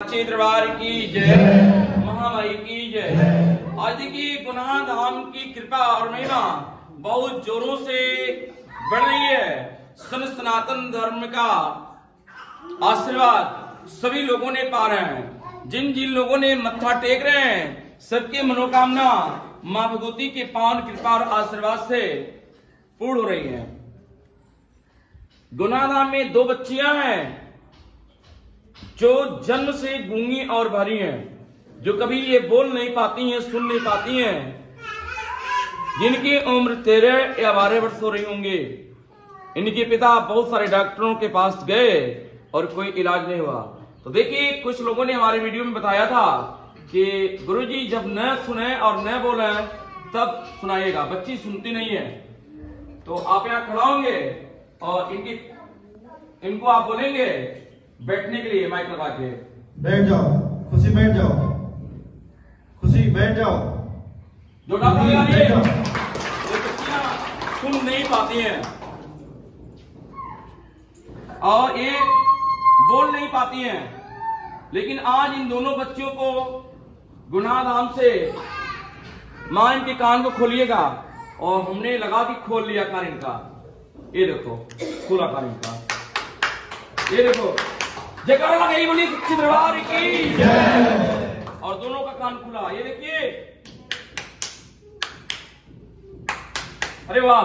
दरबार की जय, महामाई की जय। आज की गुनाह धाम की कृपा और महिमा बहुत जोरों से बढ़ रही है। सन सनातन धर्म का आशीर्वाद सभी लोगों ने पा रहे हैं। जिन जिन लोगों ने मत्था टेक रहे हैं, सबके मनोकामना माँ भगवती के पावन कृपा और आशीर्वाद से पूर्ण हो रही है। गुनाधाम में दो बच्चियाँ हैं। जो जन्म से गूँगी और भरी हैं, जो कभी ये बोल नहीं पाती हैं, सुन नहीं पाती हैं, जिनकी उम्र तेरह या बारह वर्ष हो रही होंगे, इनके पिता बहुत सारे डॉक्टरों के पास गए और कोई इलाज नहीं हुआ। तो देखिए, कुछ लोगों ने हमारे वीडियो में बताया था कि गुरुजी जब न सुने और न बोले, तब सुनाइएगा। बच्ची सुनती नहीं है। तो आप यहाँ खड़ा होंगे और इनकी इनको आप बोलेंगे बैठने के लिए माइक लगा के। बैठ जाओ। खुशी बैठ जाओ। खुशी बैठ जाओ। जो डॉक्टर बैठ जाओ। सुन नहीं पाती हैं। और ये बोल नहीं पाती हैं। लेकिन आज इन दोनों बच्चियों को गुनाधाम से माँ इनके कान को खोलिएगा और हमने लगा के खोल लिया कान इनका। ये देखो खुला कान इनका। ये देखो। जयकारा लगाई बोली सच्ची दरबार की। और दोनों का कान खुला। ये देखिए। अरे वाह।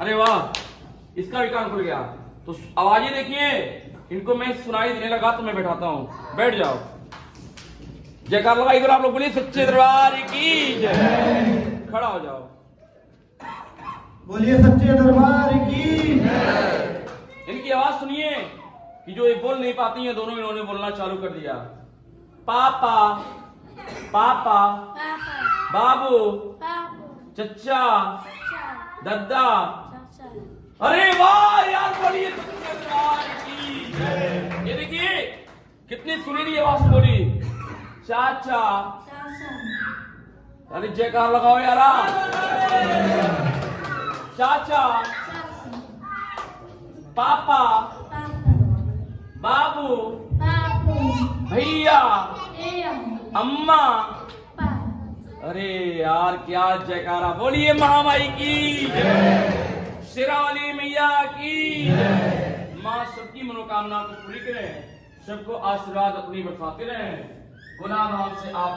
अरे वाह। इसका भी कान खुल गया। तो आवाज़ें देखिए। इनको मैं सुनाई देने लगा तो मैं बैठाता हूँ। बैठ जाओ। जयकार लगाई करो आप लोग बोलिए सच्चे दरबार की जय। खड़ा हो जाओ। बोलिए सच्चे दरबार की इनकी आवाज़ सुनिए। कि जो ये बोल नहीं पाती हैं, दोनों इन्होंने बोलना चालू कर दिया। पापा पापा, बाबू चचा दद्दा। अरे वाह यार, बोलिए जय। ये देखिए, कितनी सुरीली आवाज़ बोली। चाचा। अरे जयकार लगाओ यारा चाचा। पापा। बाबू बाबू। भैया अम्मा। अरे यार क्या जयकारा। बोलिए महामाई की। शिराली मैया की। माँ सबकी मनोकामना को पूरी करें। सबको आशीर्वाद अपनी बरसाते रहे। गुलाम से आप